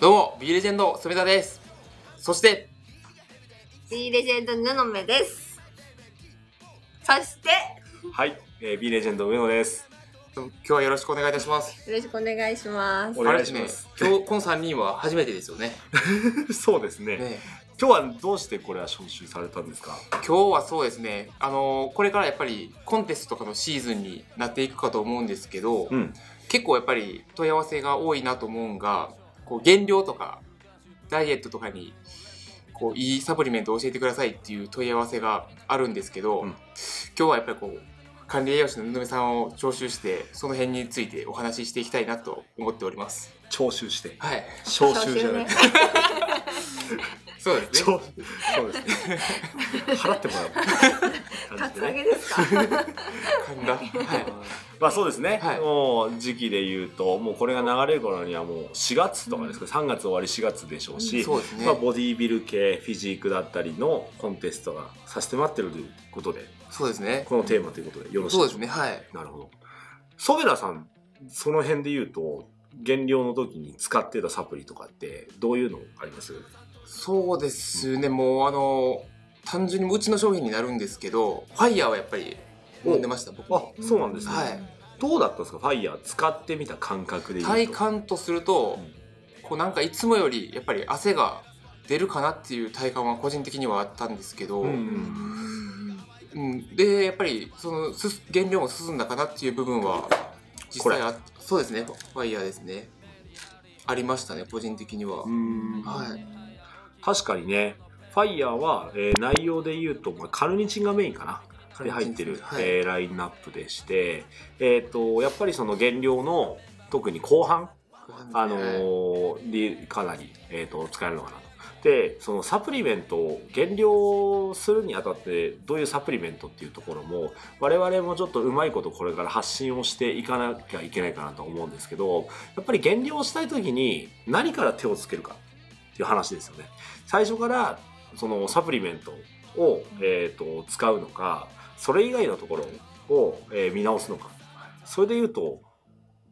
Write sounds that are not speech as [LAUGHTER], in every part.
どうも B レジェンド染田です。そして B レジェンド布目です。そしてはい、えー、B レジェンド上野です。今日はよろしくお願いいたします。よろしくお願いします。お願いします。ね今日この3人は初めてですよね。[LAUGHS] そうですね。ね。今日はどうしてこれは招集されたんですか？今日はそうですねあのーこれからやっぱりコンテストとかのシーズンになっていくかと思うんですけど、うん。結構やっぱり問い合わせが多いなと思うんがこう減量とかダイエットとかにこういいサプリメントを教えてくださいっていう問い合わせがあるんですけど、うん今日はやっぱりこう管理栄養士の布目さんを徴収してその辺についてお話ししていきたいなと思っております徴収して。はいじゃない。そうですね。徴そうですね。払ってもらう。カツア。ゲですか？[LAUGHS] まあそうですね、はい。もう時期で言うともうこれが流れる頃にはもう4月とかですか、3月終わり4月でしょうし、そうですね。まあ、ボディービル系フィジークだったりのコンテストがさせて待ってるということでそうですね。このテーマということでよろしいそうですね。はい。なるほど。ソベラさん、その辺で言うと、減量の時に使ってたサプリとかって、どういうのあります？そうですね。もうあの単純にうちの商品になるんですけどファイヤーはやっぱり飲んでました僕あ、そうなんですね。はい。どうだったんですか？ファイヤー使ってみた感覚で言うと。体感とすると、こうなんかいつもよりやっぱり汗が出るかなっていう体感は個人的にはあったんですけど、うんううん。ん。でやっぱりそのす減量も進んだかなっていう部分は実際あそうですね。ファイヤーですね。ありましたね個人的には、うん。はい確かにね、ファイヤーは、えー内容で言うと、まあ、カルニチンがメインかな。で入ってる、はいえーラインナップでして、えっ、と、やっぱりその減量の、特に後半、あのーでかなり、えー、と使えるのかなと。でそのサプリメントを減量するにあたってどういうサプリメントっていうところも我々もちょっとうまいことこれから発信をしていかなきゃいけないかなと思うんですけどやっぱり減量したい時に何から手をつけるかっていう話ですよね。最初からそのサプリメントを、えー、と使うのかそれ以外のところを、えー見直すのかそれで言うと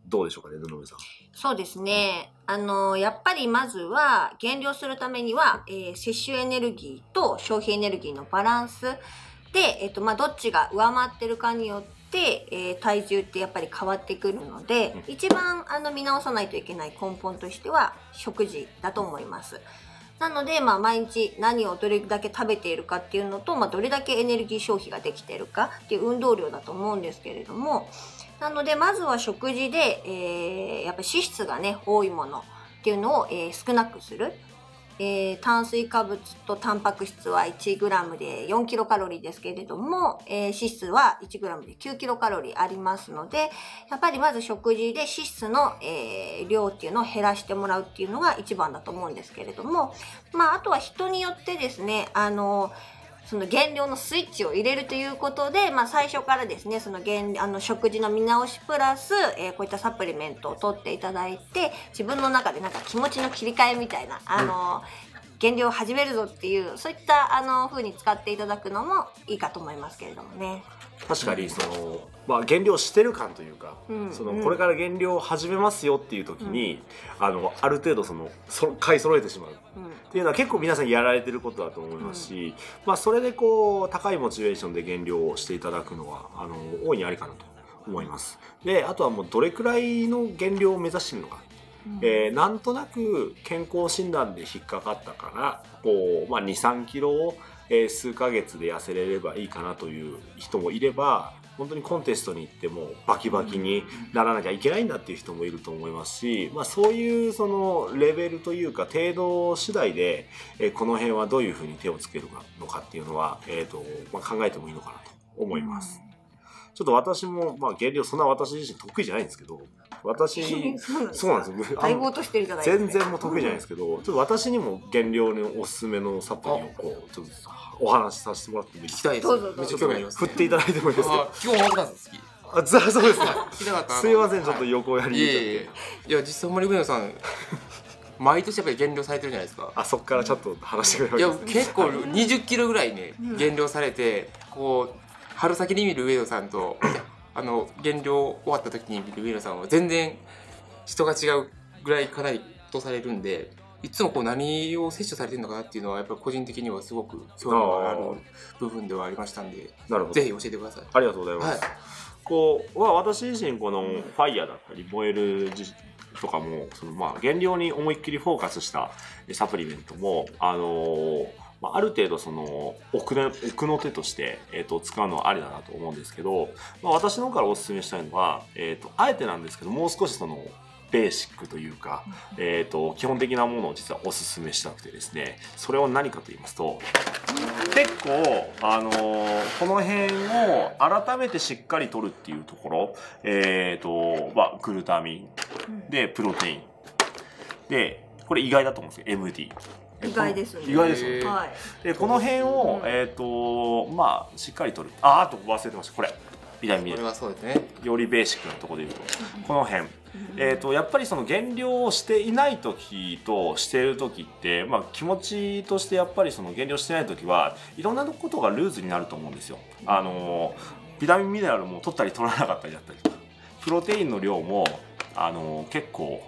どうでしょうかね布部さん。そうですねあのやっぱりまずは減量するためには、えー摂取エネルギーと消費エネルギーのバランスで、えっとまあ、どっちが上回ってるかによって、えー体重ってやっぱり変わってくるので、う一番あの見直さないといけない根本としては食事だと思います。なので、まあ、毎日何をどれだけ食べているかっていうのと、まあ、どれだけエネルギー消費ができているかっていう運動量だと思うんですけれどもなのでまずは食事で、えーやっぱり脂質がね多いものっていうのを、えー少なくする。えー炭水化物とタンパク質は 1g で4キロカロリーですけれども、えー脂質は 1g で9キロカロリーありますのでやっぱりまず食事で脂質の、えー量っていうのを減らしてもらうっていうのが一番だと思うんですけれども、まあ、あとは人によってですねあのその減量のスイッチを入れるということで、まあ、最初からですねその減あの食事の見直しプラス、えーこういったサプリメントを取っていただいて自分の中でなんか気持ちの切り替えみたいなあの、減量を始めるぞっていうそういったあの風に使っていただくのもいいかと思いますけれどもね。確かにその、まあ、減量してる感というか、うん。うん。そのこれから減量を始めますよっていう時に、あのある程度そのそ買い揃えてしまう。っうんていうのは結構皆さんやられてることだと思いますし、まあ、それでこう高いモチベーションで減量をしていただくのはあの大いにありかなと思います。であとはもうどれくらいの減量を目指しているのか。えーなんとなく健康診断で引っかかったからこう、まあ、23キロを、えー数ヶ月で痩せれればいいかなという人もいれば本当にコンテストに行ってもバキバキにならなきゃいけないんだっていう人もいると思いますし、まあ、そういうそのレベルというか程度次第で、えーこの辺はどういうふうに手をつけるのかっていうのは、えーとまあ、考えてもいいのかなと思います。ちょっと私も、まあ、減量そんな私自身得意じゃないんですけど私 [LAUGHS] そうなんですそうなんですよ。だいぶ落としてるじゃないですか。全然もう得意じゃないですけど、ちょっと私にも減量におすすめのサプリをこうちょっとお話しさせてもらってもいいですか？聞きたいですめっちゃ興味あります、振っていただいてもいいですか？あ今日本当なんです好きあざそうですか聞きたかったすいませんちょっとはい横やりちゃって、いやいや。いや実際ほんまに上野さん毎年やっぱり減量されてるじゃないですか。あそっからちょっと話してくれいやばいいですね結構20キロぐらいねうん。減量されてこう春先に見る上野さんとあの減量終わった時に見る上野さんは全然人が違うぐらいかなり答されるんでいつもこう何を摂取されてるのかなっていうのはやっぱり個人的にはすごく興味がある部分ではありましたんでなるほど。ぜひ教えてください。ありがとうございます、はい。こうは私自身このファイヤーだったり燃えるじとかもそのまあ減量に思いっきりフォーカスしたサプリメントもあのーまあ、ある程度その奥の奥の手として、えー、と使うのはありだなと思うんですけど、まあ、私の方からお勧めしたいのは、えー、とあえてなんですけどもう少しそのベーシックというか、えー、と基本的なものを実はお勧めしたくてですねそれを何かと言いますと結構、あのーこの辺を改めてしっかり取るっていうところ、えっ、と、まあ、グルタミンでプロテイン。でこれ意外だと思うんですよ MD 意外ですね。意外ですよね。はい。でこの辺を、うん。えっ、とまあしっかり取る。ああと忘れてました。これ。ビタミンこれはそうですね。よりベーシックなところで言うと。この辺。えー、とやっぱりその減量をしていない時としている時って、まあ、気持ちとしてやっぱりその減量してない時はいろんなことがルーズになると思うんですよ。あのビタミンミネラルも取ったり取らなかったりだったりとか。プロテインの量もあの結構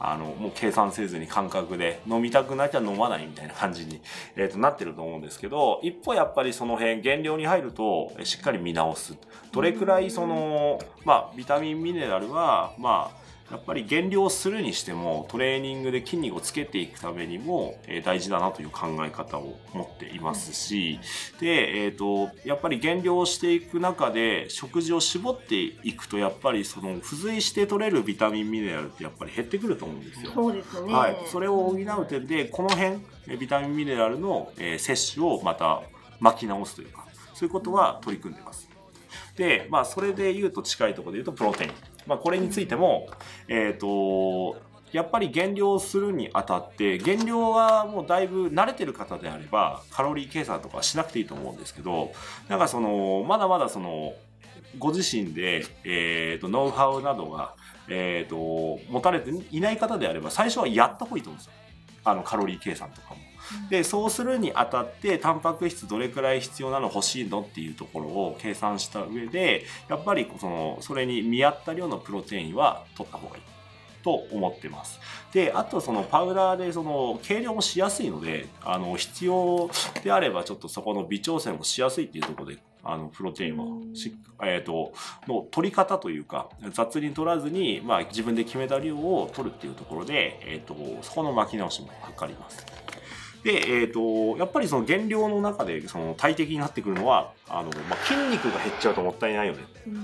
あのもう計算せずに感覚で飲みたくなきゃ飲まないみたいな感じに、えー、となってると思うんですけど一方やっぱりその辺減量に入るとしっかり見直す。どれくらいその、まあ、ビタミンミネラルはまあやっぱり減量するにしてもトレーニングで筋肉をつけていくためにも、えー大事だなという考え方を持っていますしで、えー、とやっぱり減量をしていく中で食事を絞っていくとやっぱりその付随して取れるビタミンミネラルってやっぱり減ってくると思うんですよ。そうですねはい、それを補う点でこの辺えビタミンミネラルの、えー摂取をまた巻き直すというかそういうことは取り組んでます。で、まあ、それで言うと近いところで言うとプロテイン。まあ、これについても、えっ、と、やっぱり減量するにあたって、減量はもうだいぶ慣れてる方であれば、カロリー計算とかしなくていいと思うんですけど、なんかその、まだまだその、ご自身で、えっ、と、ノウハウなどが、えっ、と、持たれていない方であれば、最初はやった方がいいと思うんですよ。あの、カロリー計算とかも。でそうするにあたってタンパク質どれくらい必要なの欲しいのっていうところを計算した上でやっぱりそのそれに見合った量のプロテインは取った方がいい。と思ってます。であとそのパウダーでその計量もしやすいのであの必要であればちょっとそこの微調整もしやすいっていうところであのプロテインはし、えー、との取り方というか雑に取らずに、まあ、自分で決めた量を取るっていうところで、えー、とそこの巻き直しも図ります。で、えー、とやっぱりその減量の中でその大敵になってくるのはあの、まあ、筋肉が減っちゃうともったいないよね。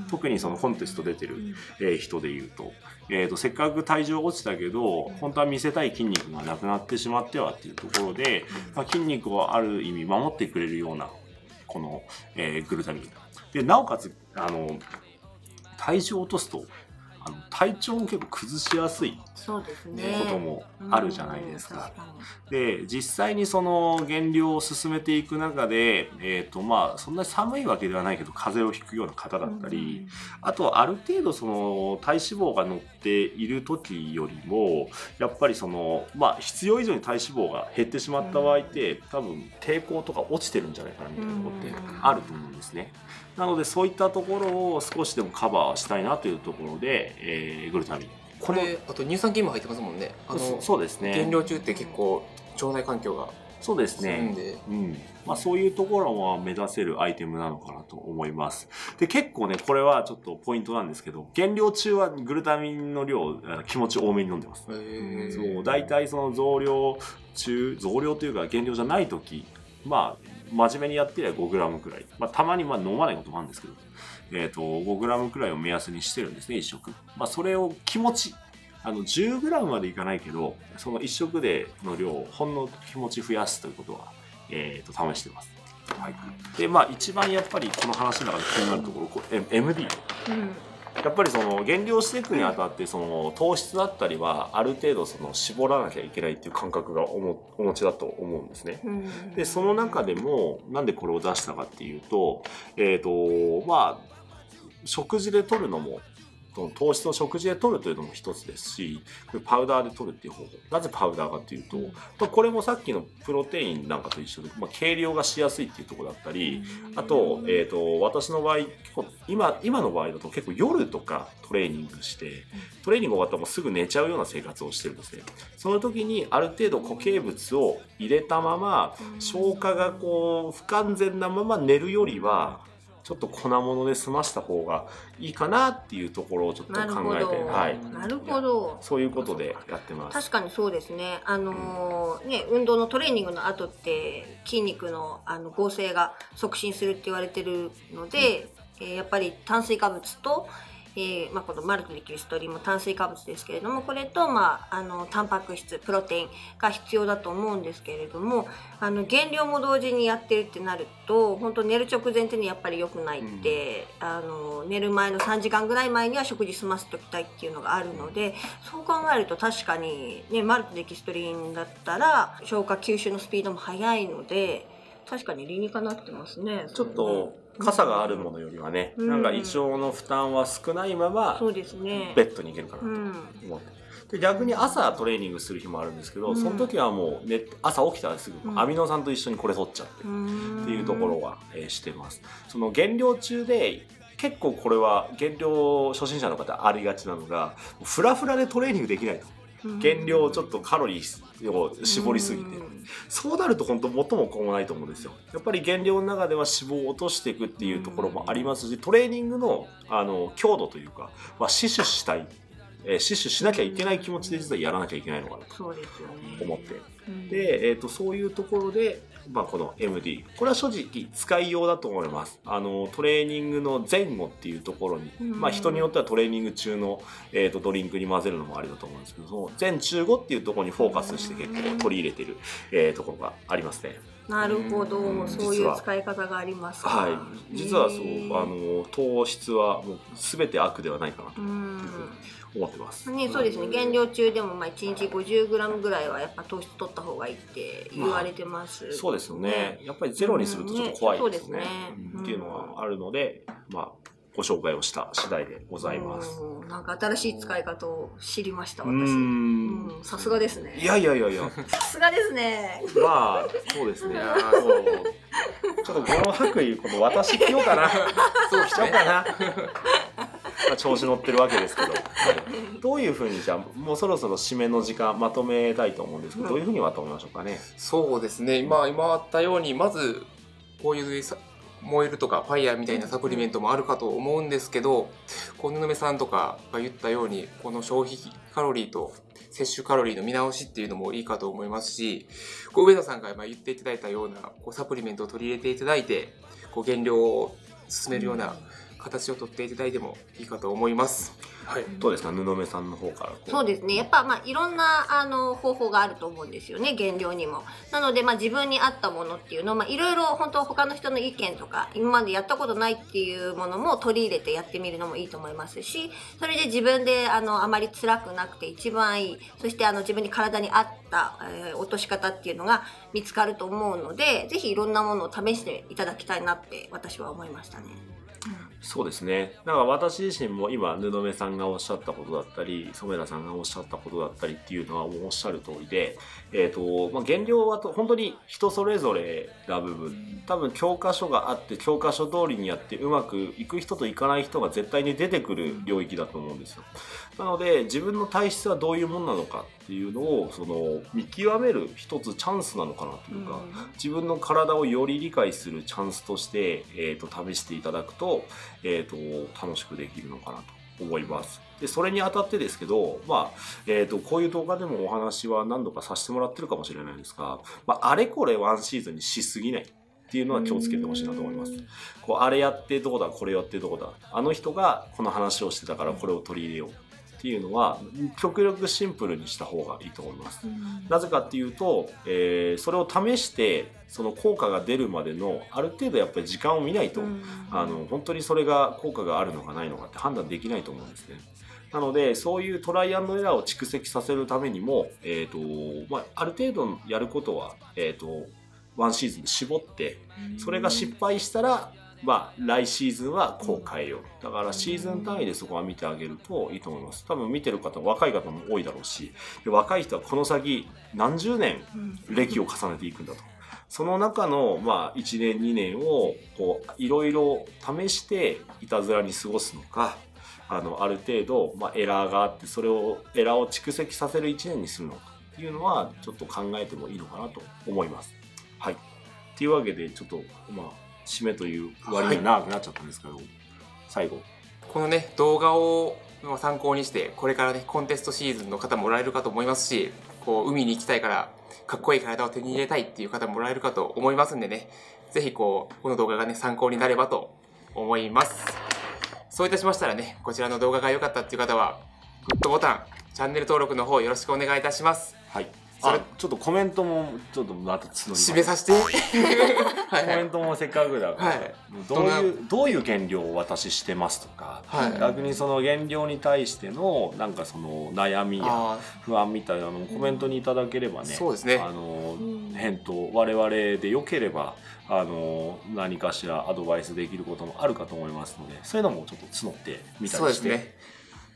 特にそのコンテスト出てる、えー人で言うと,、えー、とせっかく体重落ちたけど本当は見せたい筋肉がなくなってしまってはっていうところで、まあ、筋肉をある意味守ってくれるようなこの、えーグルタミン。でなおかつあの体重を落とすとあの体調も結構崩しやすいそうですね。こともあるじゃないですか。うん確かで実際にその減量を進めていく中で、えーとまあ、そんなに寒いわけではないけど風邪をひくような方だったり、あとある程度その体脂肪が乗っている時よりもやっぱりその、まあ、必要以上に体脂肪が減ってしまった場合って多分抵抗とか落ちてるんじゃないかなみたいなところってあると思うんですね。なのでそういったところを少しでもカバーしたいなというところで、えーグルタミン。これあと乳酸菌も入ってますもんね。あのそそうですね。減量中って結構腸内環境がそうですね。で、うんまあ、そういうところは目指せるアイテムなのかなと思います。で、結構ね、これはちょっとポイントなんですけど、減量中はグルタミンの量、気持ち多めに飲んでます。そう、大体その増量中、増量というか減量じゃない時、まあ、真面目にやってりゃ 5g くらい。まあ、たまにまあ飲まないこともあるんですけど、えっ、と、5g くらいを目安にしてるんですね、一食。まあ、それを気持ち、あの、10g までいかないけど、その一食での量をほんの気持ち増やすということは、えっ、と、試してます。はい。で、まあ、一番やっぱりこの話の中で気になるところ、こ MD。うんやっぱりその減量していくにあたってその糖質だったりはある程度その絞らなきゃいけないっていう感覚がおもお持ちだと思うんですね。うんでその中でもなんでこれを出したかっていうとえっ、とまあ食事で取るのもの糖質を食事で取るというのも一つですしこれパウダーで取るっていう方法。なぜパウダーかっていうと、まあこれもさっきのプロテインなんかと一緒で、まあ、計量がしやすいっていうところだったり、あと,、えー、と私の場合結構今今の場合だと結構夜とかトレーニングしてトレーニング終わったらもうすぐ寝ちゃうような生活をしてるんですね。その時にある程度固形物を入れたまま消化がこう不完全なまま寝るよりはちょっと粉物で済ました方がいいかなっていうところをちょっと考えて、ほど、はい、なるほど。そういうことでやってます。確かにそうですね。あのーね、運動のトレーニングの後って筋肉のあの合成が促進するって言われてるので、えーやっぱり炭水化物と、えーまあ、このマルトでキリストリンも炭水化物ですけれどもこれと、まあ、あのタンパク質プロテインが必要だと思うんですけれどもあの減量も同時にやってるってなると本当寝る直前っていうのはやっぱり良くないって、あの寝る前の3時間ぐらい前には食事済ませておきたいっていうのがあるのでそう考えると確かに、ね、マルトデキストリンだったら消化吸収のスピードも速いので確かに理にかなってますね。ちょっと傘があるものよりはね、うんなんか胃腸の負担は少ないままそうですね。ベッドに行けるかなとうん思って。で逆に朝トレーニングする日もあるんですけど、うんその時はもう、ね、朝起きたらすぐうんアミノ酸と一緒にこれ取っちゃってっていうところは、えーしてます。その減量中で結構これは減量初心者の方ありがちなのがフラフラでトレーニングできないと減量ちょっとカロリーを絞りすぎて。うん。そうなると本当元も子もないと思うんですよ。やっぱり減量の中では脂肪を落としていくっていうところもありますしトレーニングのあの強度というかは死守したい、えー死守しなきゃいけない気持ちで実はやらなきゃいけないのかなと。思って。うん。で、えー、とそういうところで、まあ、この MD これは正直使いようだと思います。あのトレーニングの前後っていうところに、うん。まあ、人によってはトレーニング中の、えー、とドリンクに混ぜるのもありだと思うんですけどその前中後っていうところにフォーカスして結構取り入れてる、えーところがありますね。なるほど、うん。そういう使い方がありますか。は。い。実はそう。あの糖質はもう全て悪ではないかなと。うん。思ってます、ね、そうですね。減量中でもまあ1日 50g ぐらいはやっぱ糖質取った方がいいって言われてます、そうですよね。やっぱりゼロにするとちょっと怖いですね。うんねそうですね。うん。っていうのはあるので、まあ、ご紹介をした次第でございます。うん。なんか新しい使い方を知りましたう私。んうん。さすがですね。いやいやいやいや、さすがですね。まあ、そうですね。ちょっとこの白衣、この私着ようかな。[LAUGHS] そう着ちゃおうかな。まあ調子乗ってるわけですけど、[LAUGHS] はい。どういうふうにじゃあもうそろそろ締めの時間まとめたいと思うんですけど、どういうふうにまとめましょうかね。そうですね。今今あったようにまずこういうさ燃えるとかファイヤーみたいなサプリメントもあるかと思うんですけどこの布さんとかが言ったようにこの消費カロリーと摂取カロリーの見直しっていうのもいいかと思いますしこう上野さんが今言っていただいたようなこうサプリメントを取り入れていただいてこう減量を進めるような形をとっていただいてもいいかと思います。はい、どうですか、布目さんの方から。そうですねやっぱまあいろんなあの方法があると思うんですよね減量にもなのでまあ自分に合ったものっていうのをまあいろいろ本当他の人の意見とか今までやったことないっていうものも取り入れてやってみるのもいいと思いますしそれで自分であのあまり辛くなくて一番いいそしてあの自分に体に合った、えー落とし方っていうのが見つかると思うのでぜひいろんなものを試していただきたいなって私は思いましたね。そうですね。だから私自身も今、布目さんがおっしゃったことだったり、染田さんがおっしゃったことだったりっていうのはおっしゃる通りで、えっ、と、まあ、減量はと本当に人それぞれな部分、多分教科書があって、教科書通りにやってうまくいく人といかない人が絶対に出てくる領域だと思うんですよ。なので、自分の体質はどういうもんなのかっていうのを、その、見極める一つチャンスなのかなというか、自分の体をより理解するチャンスとして、えー、と試していただくと,、えー、と楽しくできるのかなと思います。でそれにあたってですけど、まあえー、とこういう動画でもお話は何度かさせてもらってるかもしれないですが、まあ、あれこれワンシーズンにしすぎないっていうのは気をつけてほしいなと思います。こうあれやってどこだこれやってどこだあの人がこの話をしてたからこれを取り入れようっていうのは極力シンプルにした方がいいと思います。なぜかっていうと、えーそれを試してその効果が出るまでのある程度やっぱり時間を見ないと、あの本当にそれが効果があるのかないのかって判断できないと思うんですね。なのでそういうトライアンドエラーを蓄積させるためにも、えーとまあ、ある程度やることは、えー、とワンシーズンで絞ってそれが失敗したらまあ、来シーズンはこう変えよう。だからシーズン単位でそこは見てあげるといいと思います。多分見てる方、若い方も多いだろうし、で若い人はこの先何十年歴を重ねていくんだと。その中の、まあ、1年、2年を、こう、いろいろ試して、いたずらに過ごすのか、あの、ある程度、まあ、エラーがあって、それを、エラーを蓄積させる1年にするのかっていうのは、ちょっと考えてもいいのかなと思います。はい。っていうわけで、ちょっと、まあ、締めという割には長くなっちゃったんですけど、最後。このね動画をまあ参考にしてこれからねコンテストシーズンの方もおられるかと思いますしこう海に行きたいからかっこいい体を手に入れたいっていう方もおられるかと思いますんでねぜひこうこの動画がね参考になればと思いますそういたしましたらねこちらの動画が良かったっていう方はグッドボタンチャンネル登録の方よろしくお願いいたしますはい。それあ、ちょっとコメントも、ちょっとまた募り締めさせて。[LAUGHS] はいコメントもせっかくだから、はい。どういうどういう減量を私してますとか、はい。逆にその減量に対してのなんかその悩みやあ不安みたいなのもコメントにいただければね、そうですね。あのうん返答我々でよければあの何かしらアドバイスできることもあるかと思いますのでそういうのもちょっと募ってみーたりしてそうですね。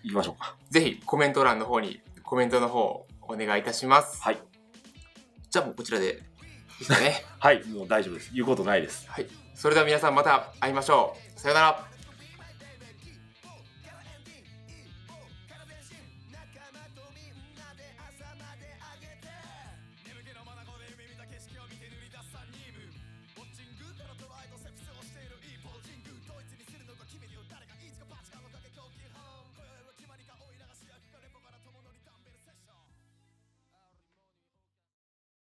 いきましょうか。ぜひコメント欄の方にコメントの方お願いいたしますはい、じゃあもうこちらでいいですかね [LAUGHS] はい、もう大丈夫です言うことないです。はい。それでは皆さんまた会いましょう。さようなら。